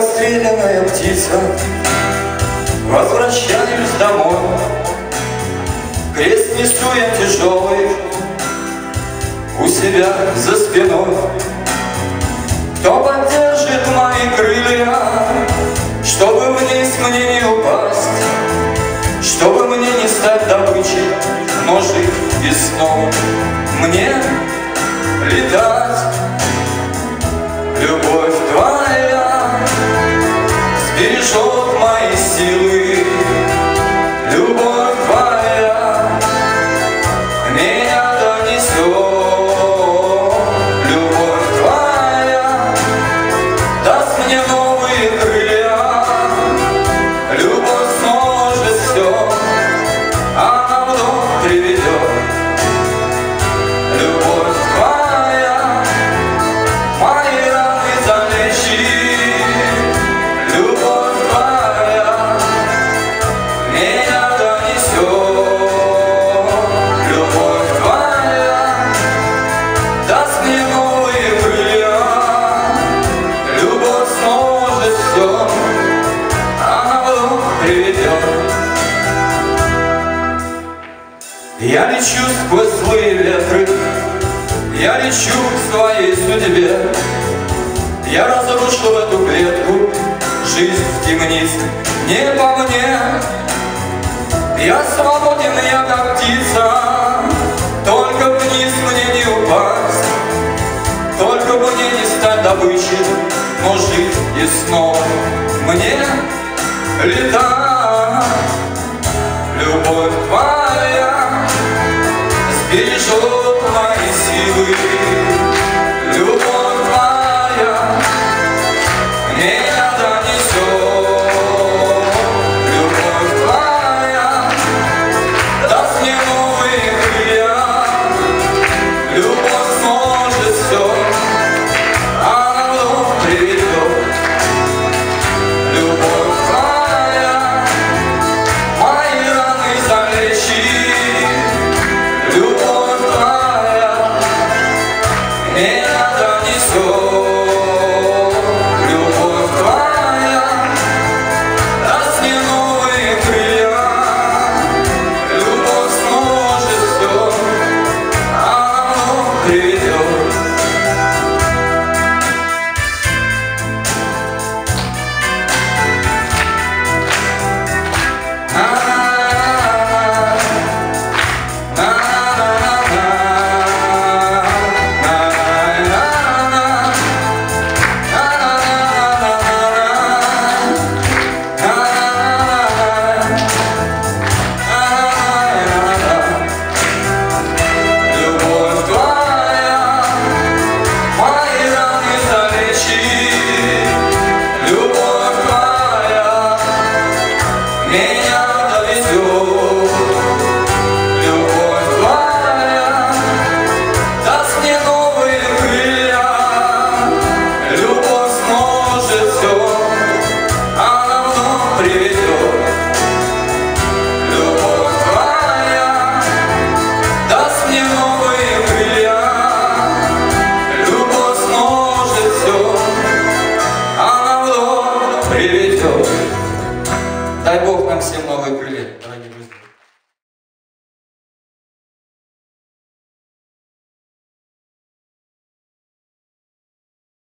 подстреленная птица, Возвращаюсь домой. Крест несу я тяжелый У себя за спиной. Кто поддержит мои крылья, Чтобы вниз мне не упасть, Чтобы мне не стать добычей Ножей и снова мне летать. Новые крылья, Любовь сможет все, она вновь приведет. Я лечу сквозь злые ветры, я лечу к своей судьбе. Я разрушу эту клетку, жизнь в темнице не по мне. Я свободен, я как птица, только вниз мне не упасть, только мне не стать добычей, но жить и снова мне летать. Любовь твоя Yeah.